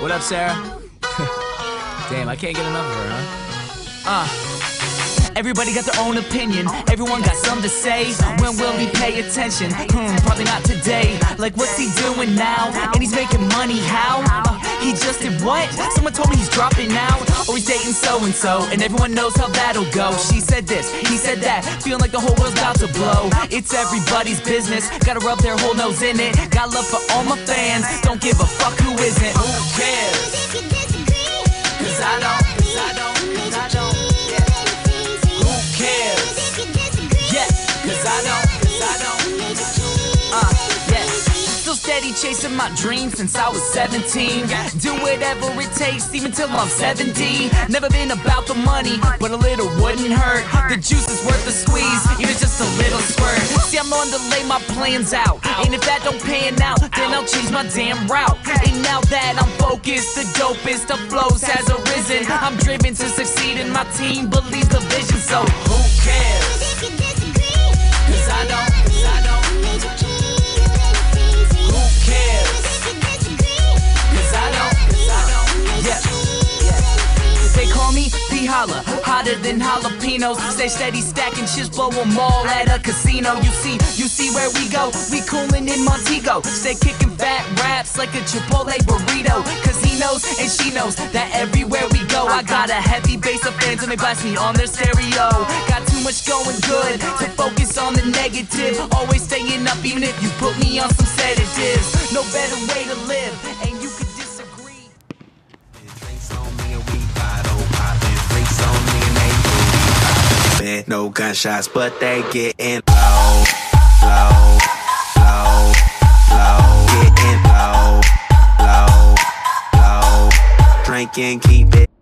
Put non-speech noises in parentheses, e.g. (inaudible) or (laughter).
What up, Sarah? (laughs) Damn, I can't get enough of her, huh? Uh. Everybody got their own opinion, everyone got something to say. When will he pay attention? Hmm, probably not today. Like, what's he doing now? And he's making money, how? Uh, he just did what? Someone told me he's dropping out, or he's dating so and so, and everyone knows how that'll go. She said this, he said that, feeling like the whole world's about to blow. It's everybody's business, gotta rub their whole nose in it. Got love for all my fans, don't give a fuck who isn't. Who steady chasing my dreams since I was 17. Do whatever it takes, even till I'm 70. Never been about the money, but a little wouldn't hurt. The juice is worth the squeeze, even just a little squirt. See, I'm on to lay my plans out. And if that don't pan out, then I'll change my damn route. And now that I'm focused, the dopest of flows has arisen. I'm driven to succeed, and my team believes the vision. So who cares? Holla, hotter than jalapenos. Stay steady stacking chips, blow 'em all at a casino. You see, you see where we go. We coolin' in Montego. Stay kicking fat raps like a Chipotle burrito. Cause he knows and she knows that everywhere we go, I got a heavy base of fans and they blast me on their stereo. Got too much going good to focus on the negative. Always staying up even if you put me on some sedatives. No better way to live, No gunshots, but they getting low, low, low, low. Getting low, low, low. Drinking, keep it